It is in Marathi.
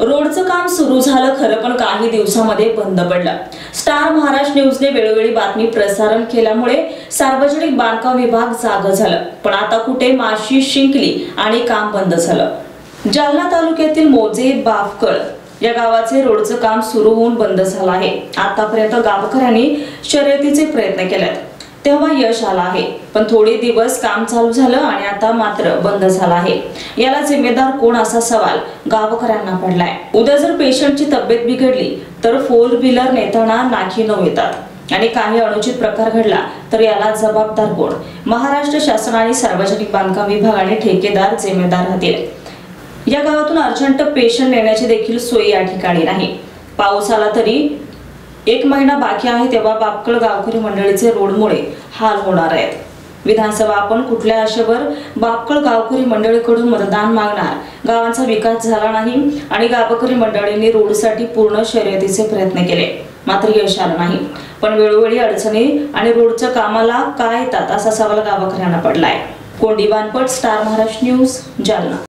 रोडचं काम सुरू झालं खरं पण काही दिवसामध्ये बंद पडलं. स्टार महाराष्ट्र न्यूजने वेळोवेळी बातमी प्रसारण केल्यामुळे सार्वजनिक बांधकाम विभाग जाग झालं पण आता कुठे माशी शिंकली आणि काम बंद झालं. जालना तालुक्यातील मोजे बाफकळ या गावाचे रोडचं काम सुरू होऊन बंद झालं आहे. आतापर्यंत गावकऱ्यांनी शर्यतीचे प्रयत्न केलेत. तेव्हा यश आलं आहे. पण थोडे दिवस काम चालू झालं आणि आता मात्र बंद झालं आहे. याला जिम्मेदार कोण असा सवाल गावकऱ्यांना पडलाय. उद्या जर पेशंटची तब्येत बिघडली तर फोर व्हीलर नेताना नाखी न येतात. आणि काही अनुचित प्रकार घडला तर याला जबाबदार कोण? महाराष्ट्र शासन आणि सार्वजनिक बांधकाम विभाग आणि ठेकेदार जिम्मेदार राहतील. या गावातून अर्जंट पेशंट नेण्याची देखील सोय या ठिकाणी नाही. पाऊस आला तरी एक महिना बाकी आहे तेव्हा बापकळ गावकरी मंडळीचे रोडमुळे हाल होणार आहेत. विधानसभा आपण कुठल्या आशेवर बापकळ गावकरी मंडळीकडून मतदान मागणार? गावांचा विकास झाला नाही आणि गावकरी मंडळींनी रोडसाठी पूर्ण शर्यतीचे प्रयत्न केले. मात्र यश आलं नाही. पण वेळोवेळी अडचणी आणि रोडच्या कामाला काय येतात असा सवाल गावकऱ्यांना पडलाय. कोंडी वानपट स्टार महाराष्ट्र न्यूज जालना.